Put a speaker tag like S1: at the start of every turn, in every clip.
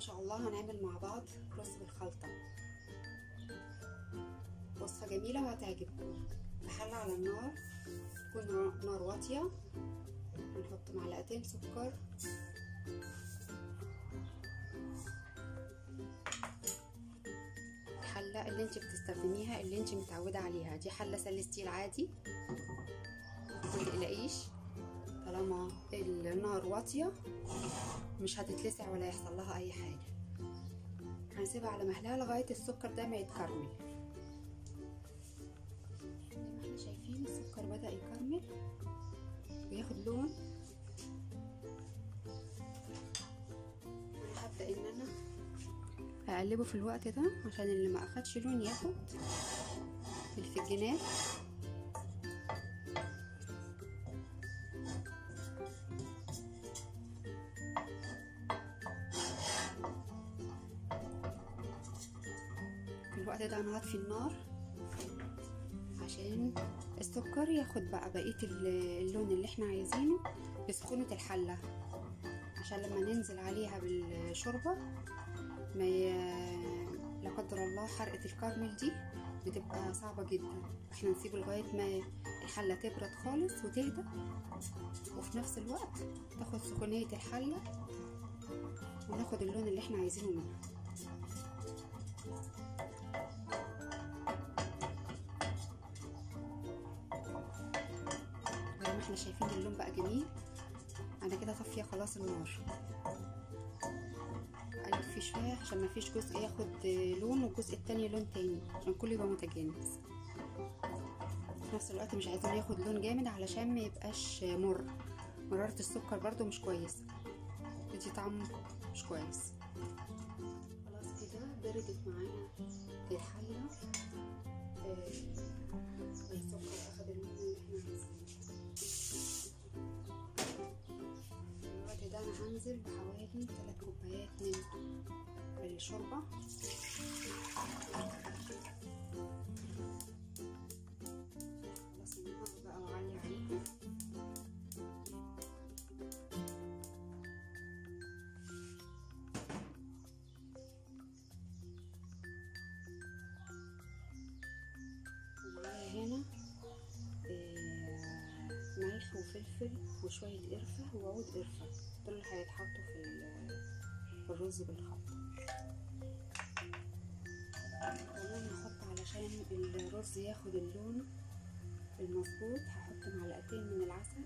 S1: إن شاء الله هنعمل مع بعض رز بالخلطة. وصفة جميلة وهتعجبكم. حله على النار تكون نار واطية. هنحط معلقتين سكر. الحله اللي انت بتستخدميها اللي انت متعودة عليها. دي حلة سلستيل عادي ما تقلقيش طالما النار واطية مش هتتلسع ولا يحصل لها أي حاجة. هنسيبها على مهلها لغاية السكر ده ما يتكرمل. زي ما إحنا شايفين السكر بدأ يكرمل. وياخد لون. هبدأ إن أنا أقلبه في الوقت ده عشان اللي ما أخدش لون ياخد. الفجينات في النار عشان السكر ياخد بقى بقية اللون اللي إحنا عايزينه بسخونه الحلة. عشان لما ننزل عليها بالشوربة ما ي... لا قدر الله حرقة الكراميل دي بتبقى صعبة جدا. إحنا نسيبه لغاية ما الحلة تبرد خالص وتهدى. وفي نفس الوقت تاخد سخونية الحلة وناخد اللون اللي إحنا عايزينه منها. إحنا شايفين اللون بقى جميل. أنا كده طافيه خلاص النار. اقلب فيه شوية عشان ما فيش جزء ياخد لون والجزء التاني لون تاني عشان كله يبقى متجانس. في نفس الوقت مش عايزين ياخد لون جامد علشان ما يبقاش مر. مرارة السكر برضو مش كويسة بتدي طعم مش كويس. خلاص كده بردت معانا الحلة. عليها. ومعايا هنا ملح وفلفل وشوية قرفة وعود قرفة. دول اللي هيتحطوا في الرز بالخلطة. كمان هحط علشان الرز ياخد اللون المظبوط. هحط معلقتين من العسل.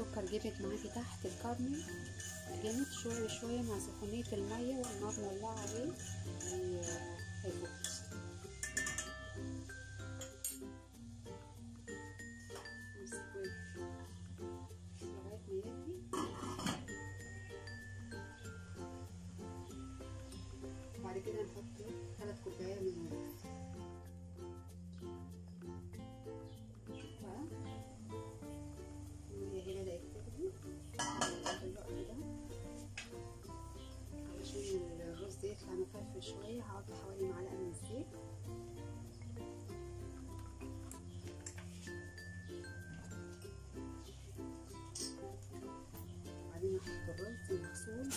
S1: السكر جبت معاكي تحت الكرمل جامد شوية شوية مع سخونية المية والنار مولعة عليه. الرز المغسول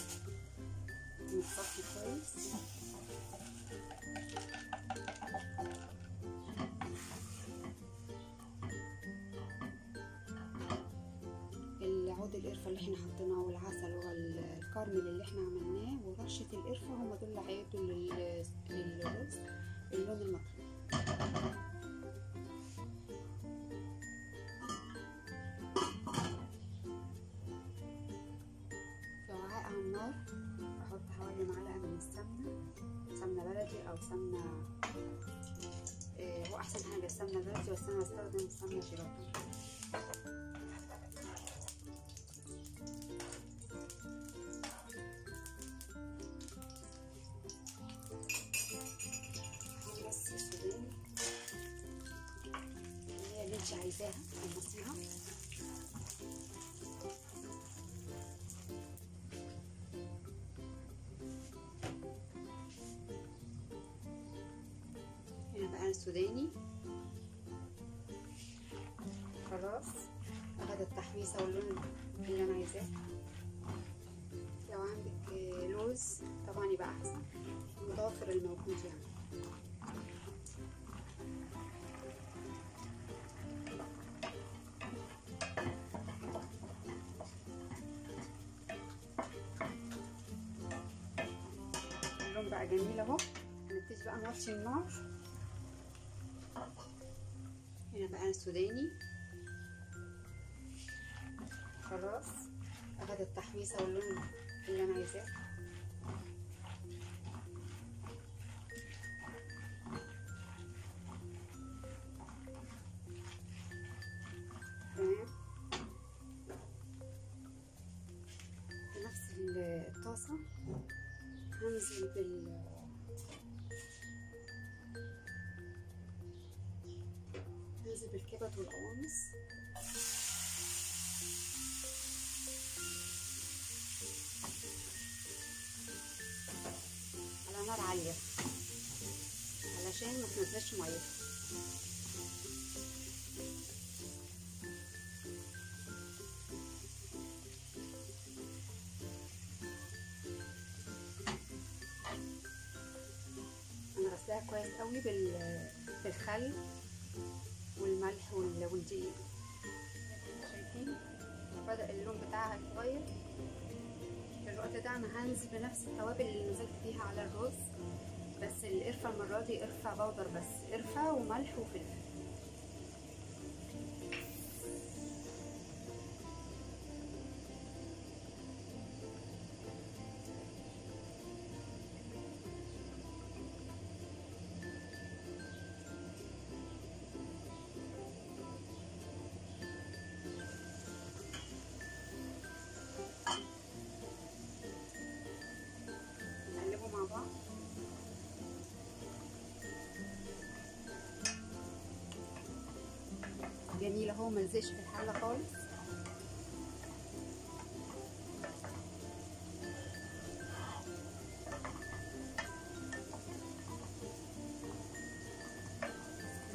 S1: متصفي كويس عود القرفة اللي إحنا حطيناه والعسل والكرمل اللي إحنا عملناه ورشة القرفة هم دول اللي هيدوا للرز اللون المطلوب سمنه دلوقتي بس أنا هستخدم سمنة جيلاتين السوداني اللي هي اللي عايزاها هنا بقى السوداني التحميصة واللون اللي أنا عايزاه. لو عندك لوز طبعا يبقى أحسن. متوفر الموجود يعني. اللون بقى جميل أهو. هنبتدي بقى نوطي النار. هنا بقى السوداني خلاص. اخد التحميصة واللون اللي أنا عايزاه. تمام. في نفس الطاسة. هنزل بال هنزل بالكبد والقوانص. عالية علشان ما تنزلش مية. أنا كويس قوي بال بالخل والملح وال- والدقيق. شايفين؟ بدأ اللون بتاعها يتغير. الوقت ده أنا هنزل بنفس التوابل اللي نزلت بيها على الرز بس القرفة المرة دي قرفة بودر بس قرفة وملح وفلفل. اهو ملزقش في الحله خالص.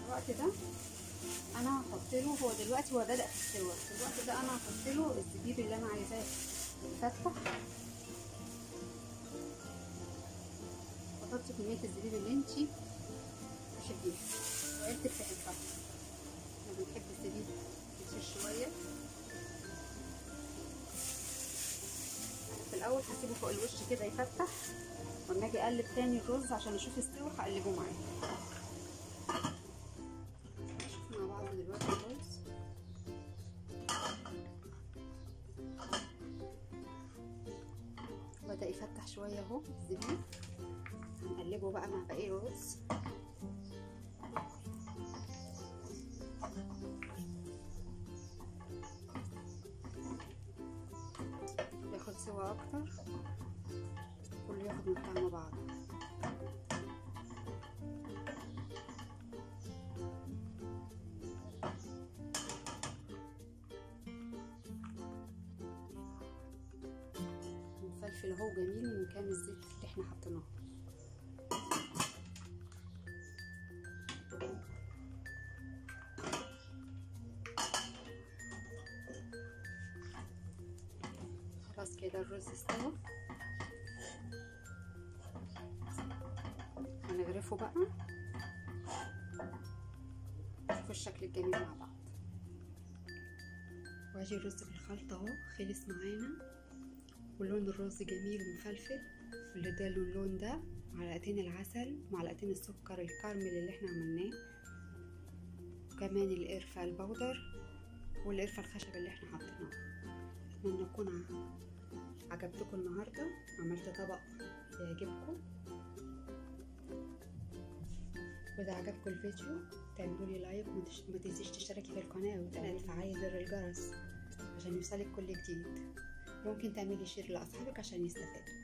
S1: الوقت ده أنا هحط له هو دلوقتي هو بدأ في السوا. الوقت ده أنا هحط له الزبيب اللي أنا عايزاه. يفتح حطي كمية الزبيب اللي أنتي تحبيها وعيلتك تحبها إحنا في الأول هسيبه فوق الوش كده يفتح وأما أجي أقلب تاني الرز عشان أشوف استوى هقلبه معاه. نشوف مع بعض دلوقتي الرز بدأ يفتح شوية أهو الزبيب هنقلبه بقى مع باقي الرز. سوا أكتر. كله ياخد من طعم بعض. الفلفل اهو جميل من كام الزيت اللي إحنا حطيناه. كده الرز استوى هنغرفه بقى شوفوا الشكل الجميل مع بعض وأجي الرز بالخلطة أهو. خلص معانا. ولون الرز جميل ومفلفل. واللي ده اللون ده. معلقتين العسل. معلقتين السكر الكراميل اللي إحنا عملناه. وكمان القرفة البودر. والقرفة الخشب اللي إحنا حطيناه. أتمنى يكون عجبتكم النهارده؟ عملت طبق يعجبكم؟ وإذا عجبكم الفيديو تعملوا لي like وما تنسيش تشتركي في القناة وتفعلي زر الجرس عشان يوصلك كل جديد. ممكن تعملي share لأصحابك عشان يستفادوا